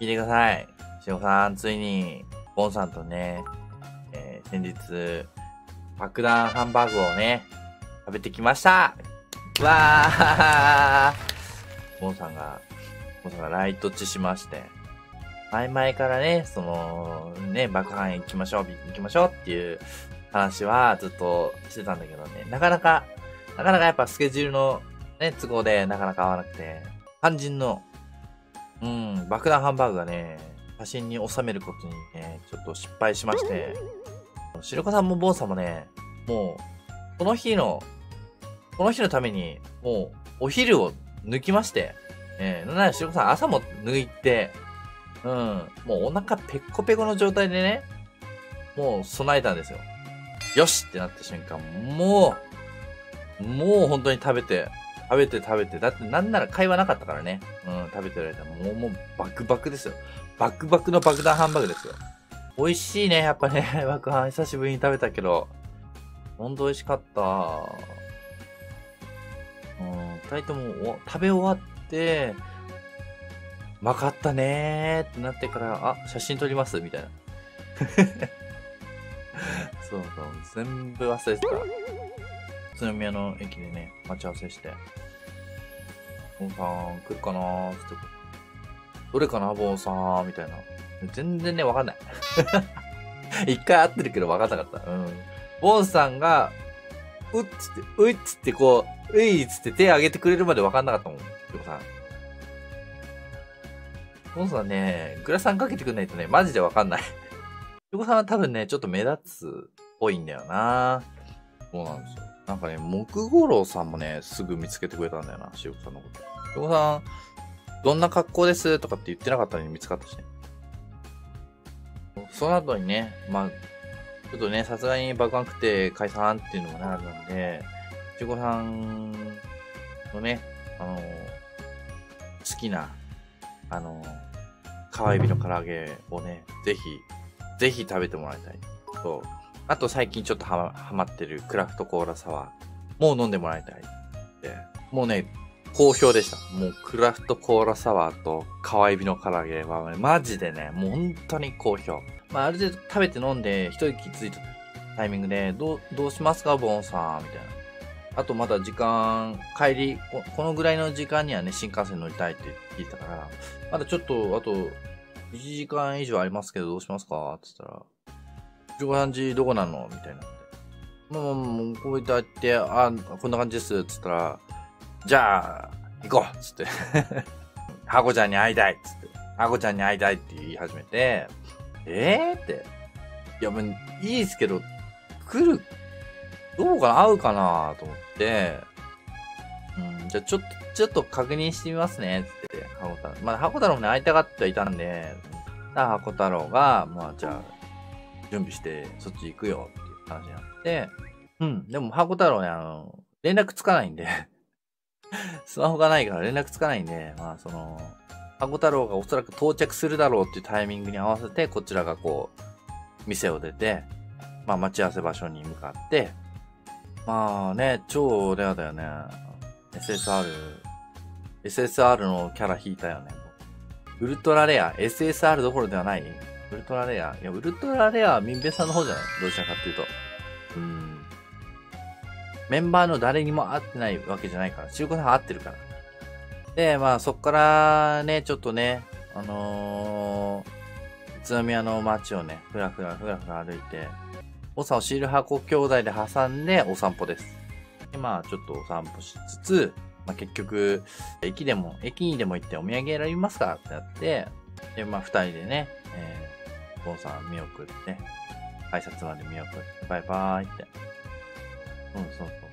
聞いてください。しおさん、ついに、ボンさんとね、えー、先日、爆弾ハンバーグをね、食べてきましたわー ボンさんが、ボンさんがライトチしまして、前々からね、その、ね、爆破行きましょう、行きましょうっていう話はずっとしてたんだけどね、なかなか、なかなかやっぱスケジュールのね、都合でなかなか合わなくて、肝心の、うん、爆弾ハンバーグがね、写真に収めることにね、ちょっと失敗しまして、白子さんもボンさんもね、もう、この日の、この日のために、もう、お昼を抜きまして、えー、なんなら白子さん朝も抜いて、うん、もうお腹ペッコペコの状態でね、もう備えたんですよ。よしってなった瞬間、もう、もう本当に食べて、食べて食べて、だってなんなら会話なかったからね。うん、食べてられたもう、もうバクバクですよ。バクバクの爆弾ハンバーグですよ。美味しいね、やっぱね。爆弾久しぶりに食べたけど。ほんと美味しかった。うん、二人ともお食べ終わって、わかったねーってなってから、あ、写真撮りますみたいな。そうそう、全部忘れてた。宇都宮の駅でね、待ち合わせして。ボンさん、来るかなーって。どれかなボンさんみたいな。全然ね、わかんない。一回会ってるけどわかんなかった。うん。ボンさんが、うっつって、ういっつってこう、ういっつって手挙げてくれるまでわかんなかったもん。ボンさん。ボンさんね、グラサンかけてくんないとね、マジでわかんない。ヨコさんは多分ね、ちょっと目立つっぽいんだよなそうなんですよ。なんかね、木五郎さんもね、すぐ見つけてくれたんだよな、しおさんのこと。ヨコさん、どんな格好です？とかって言ってなかったのに見つかったしね。その後にね、まあ、ちょっとね、さすがに爆弾食って解散っていうのもなるので、ちごさんのね、あの、好きな、あの、可愛いの唐揚げをね、ぜひ、ぜひ食べてもらいたい。と、あと最近ちょっとはまってるクラフトコーラサワー、もう飲んでもらいたい。で、もうね、好評でした。もうクラフトコーラサワーと可愛いの唐揚げは、ね、マジでね、もう本当に好評。まあ、ある程度食べて飲んで、一息ついたタイミングで、どう、どうしますか、ボンさんみたいな。あとまだ時間、帰りこ、このぐらいの時間にはね、新幹線乗りたいって聞いたから、まだちょっと、あと、1時間以上ありますけど、どうしますか？って言ったら、13時どこなの？みたいな。もう、もう、こういったって、あ、こんな感じです。つったら、じゃあ、行こうつって。ハコちゃんに会いたいつって。ハコちゃんに会いたいって言い始めて、えーって。いや、もう、いいですけど、来る、どうかな会うかなと思って、うん、じゃあちょっと、ちょっと確認してみますね、つって、箱太郎。まあ、箱太郎もね、会いたがってはいたんで、だ箱太郎が、まあ、じゃあ、準備して、そっち行くよ、っていう話になって、うん、でも箱太郎ね、あの、連絡つかないんで。スマホがないから連絡つかないんで、まあ、その、箱太郎がおそらく到着するだろうっていうタイミングに合わせて、こちらがこう、店を出て、まあ待ち合わせ場所に向かって、まあね、超レアだよね。SSR、SSR のキャラ引いたよね。ウルトラレア、SSR どころではないウルトラレア。いや、ウルトラレアは民兵さんの方じゃない？どうしたかっていうと。うん。メンバーの誰にも会ってないわけじゃないから。中古さん会ってるから。で、まあそっからね、ちょっとね、あのー、宇都宮の街をね、ふらふらふらふら歩いて、おさをシール箱兄弟で挟んでお散歩です。で、まあちょっとお散歩しつつ、まあ結局、駅でも、駅にでも行ってお土産選びますかってなって、で、まあ二人でね、えー、ボンさん見送って、挨拶まで見送って、バイバーイって。うん、そうそう。